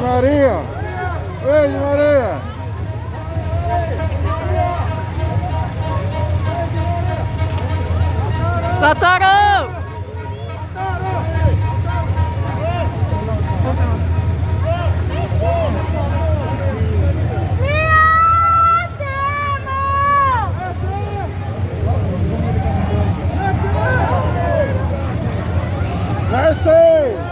Maria! Ei, Maria! Latarão! Let's see!